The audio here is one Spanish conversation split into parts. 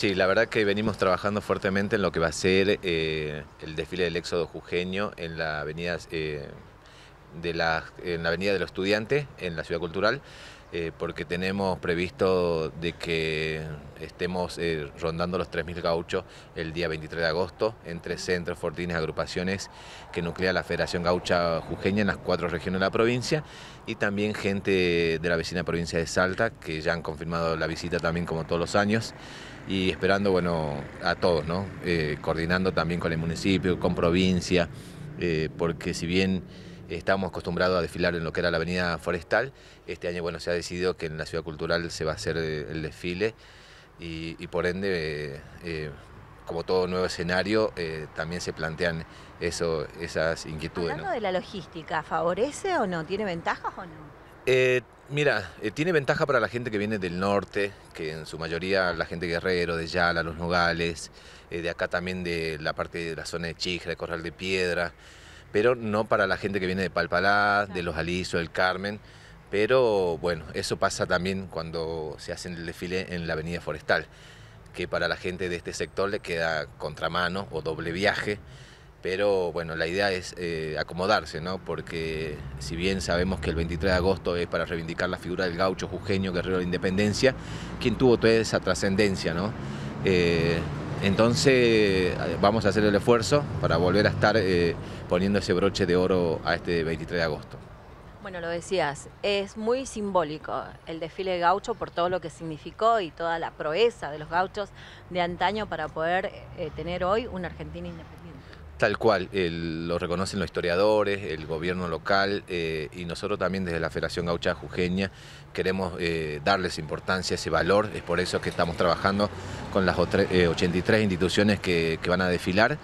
Sí, la verdad que venimos trabajando fuertemente en lo que va a ser eh, el desfile del éxodo jujeño en la avenida eh, de la, en la avenida de los estudiantes, en la ciudad cultural, eh, porque tenemos previsto de que estemos rondando los 3.000 gauchos el día 23 de agosto entre centros, fortines, agrupaciones que nuclea la Federación Gaucha Jujeña en las cuatro regiones de la provincia y también gente de la vecina provincia de Salta que ya han confirmado la visita también como todos los años y esperando bueno, a todos, ¿no? Eh, coordinando también con el municipio, con provincia, eh, porque si bien estábamos acostumbrados a desfilar en lo que era la avenida forestal, este año bueno, se ha decidido que en la ciudad cultural se va a hacer eh, el desfile y, por ende, como todo nuevo escenario, también se plantean eso, esas inquietudes. Hablando de la logística, ¿favorece o no? ¿Tiene ventajas o no? Eh, mira, eh, tiene ventaja para la gente que viene del norte, que en su mayoría la gente Guerrero, de Yala, Los Nogales, eh, de acá también de la parte de la zona de Chijra, de Corral de Piedra, pero no para la gente que viene de Palpalá, de Los Alisos, del Carmen. Pero bueno, eso pasa también cuando se hace el desfile en la avenida forestal, que para la gente de este sector le queda contramano o doble viaje pero bueno, la idea es eh, acomodarse, ¿no? porque si bien sabemos que el 23 de agosto es para reivindicar la figura del gaucho jujeño, guerrero de la independencia, quien tuvo toda esa trascendencia, ¿no? Eh, entonces vamos a hacer el esfuerzo para volver a estar eh, poniendo ese broche de oro a este 23 de agosto. Bueno, lo decías, es muy simbólico el desfile de gaucho por todo lo que significó y toda la proeza de los gauchos de antaño para poder tener hoy una Argentina independiente. Tal cual, lo reconocen los historiadores, el gobierno local eh, y nosotros también desde la Federación Gaucha Jujeña queremos eh, darles importancia, ese valor, es por eso que estamos trabajando con las 83 eh, instituciones que, van a desfilar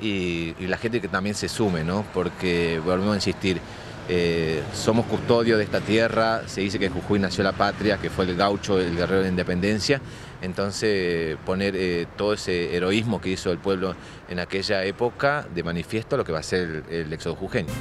y, y, la gente que también se sume, ¿no? porque volvemos a insistir, eh, somos custodios de esta tierra, se dice que Jujuy nació la patria, que fue el gaucho, el guerrero de la independencia, entonces poner eh, todo ese heroísmo que hizo el pueblo en aquella época de manifiesto lo que va a ser el, el éxodo jujeño.